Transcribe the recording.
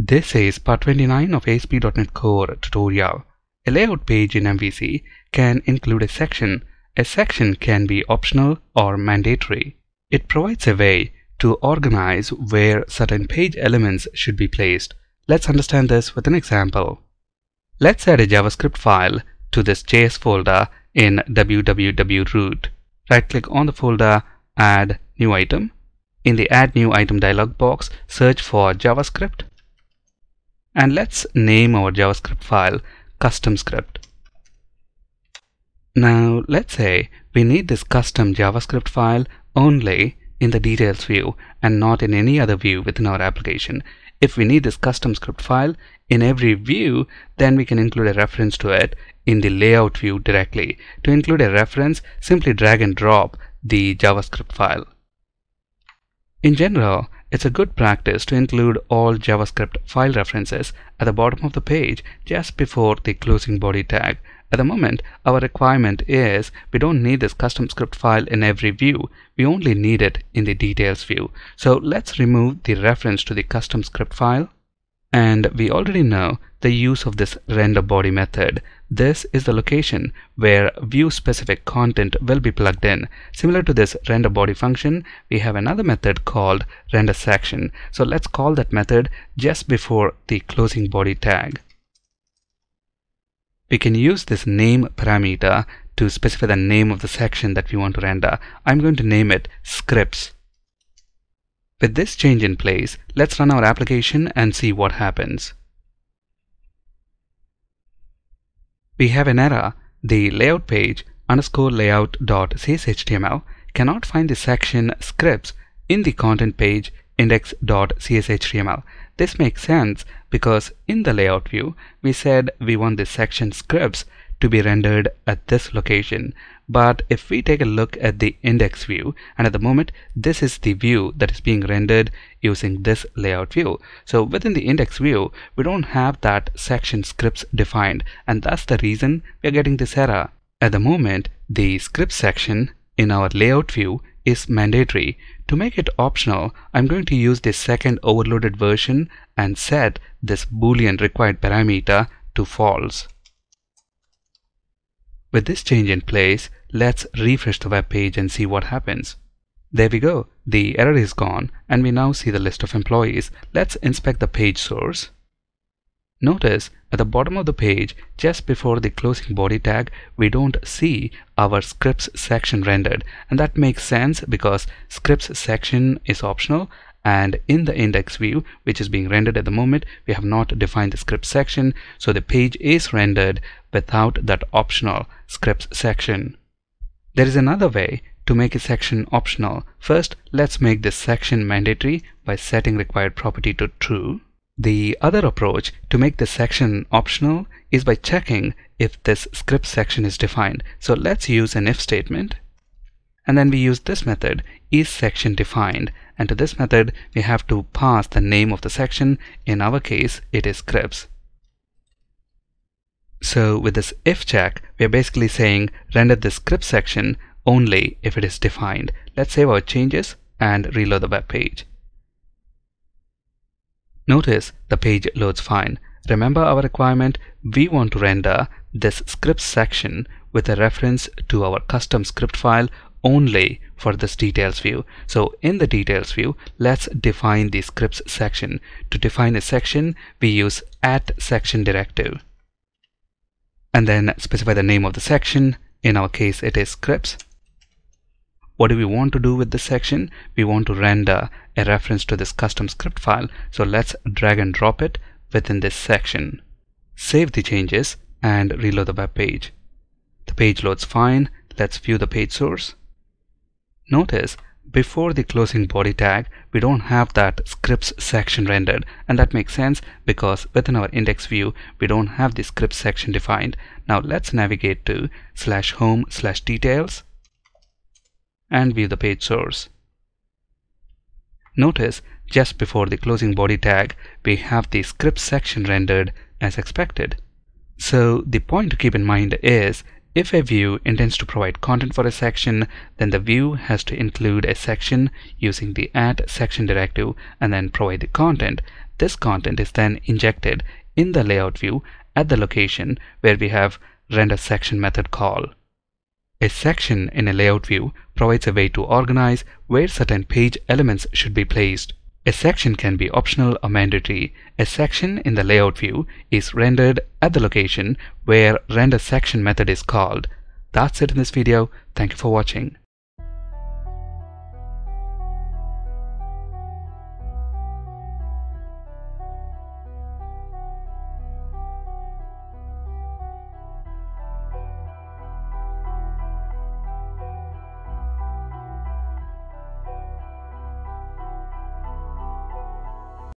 This is part 29 of ASP.NET Core tutorial. A layout page in MVC can include a section. A section can be optional or mandatory. It provides a way to organize where certain page elements should be placed. Let's understand this with an example. Let's add a JavaScript file to this JS folder in www root. Right click on the folder, add new item. In the add new item dialog box, search for JavaScript and let's name our JavaScript file custom script. Now let's say we need this custom JavaScript file only in the details view and not in any other view within our application. If we need this custom script file in every view, then we can include a reference to it in the layout view directly. To include a reference, simply drag and drop the JavaScript file. In general, it's a good practice to include all JavaScript file references at the bottom of the page just before the closing body tag. At the moment, our requirement is we don't need this custom script file in every view. We only need it in the details view. So let's remove the reference to the custom script file. And we already know the use of this render body method. This is the location where view specific content will be plugged in. Similar to this render body function, we have another method called render section. So let's call that method just before the closing body tag. We can use this name parameter to specify the name of the section that we want to render. I'm going to name it scripts. With this change in place, let's run our application and see what happens. We have an error. The layout page underscore layout dot cshtml cannot find the section scripts in the content page index.cshtml. This makes sense because in the layout view, we said we want the section scripts to be rendered at this location. But if we take a look at the index view, and at the moment, this is the view that is being rendered using this layout view. So within the index view, we don't have that section scripts defined, and that's the reason we're getting this error. At the moment, the script section in our layout view is mandatory. To make it optional, I'm going to use the second overloaded version and set this boolean required parameter to false. With this change in place, let's refresh the web page and see what happens. There we go. The error is gone and we now see the list of employees. Let's inspect the page source. Notice at the bottom of the page, just before the closing body tag, we don't see our scripts section rendered. And that makes sense because scripts section is optional and in the index view which is being rendered at the moment we have not defined the script section so the page is rendered without that optional scripts section there is another way to make a section optional. First let's make this section mandatory by setting required property to true. The other approach to make this section optional is by checking if this script section is defined. So let's use an if statement. And then we use this method is section defined? And to this method we have to pass the name of the section. In our case it is scripts so with this if check we are basically saying render the script section only if it is defined let's save our changes and reload the web page notice the page loads fine remember our requirement we want to render this script section with a reference to our custom script file only for this details view. So in the details view, let's define the scripts section. To define a section, we use at section directive. And then specify the name of the section. In our case, it is scripts. What do we want to do with this section? We want to render a reference to this custom script file. So let's drag and drop it within this section. Save the changes and reload the web page. The page loads fine. Let's view the page source. Notice before the closing body tag we don't have that scripts section rendered and that makes sense because within our index view we don't have the scripts section defined. Now let's navigate to slash home slash details and view the page source. Notice just before the closing body tag we have the scripts section rendered as expected. So the point to keep in mind is If a view intends to provide content for a section, then the view has to include a section using the at section directive and then provide the content. This content is then injected in the layout view at the location where we have render section method call. A section in a layout view provides a way to organize where certain page elements should be placed. A section can be optional or mandatory. A section in the layout view is rendered at the location where render section method is called. That's it in this video. Thank you for watching.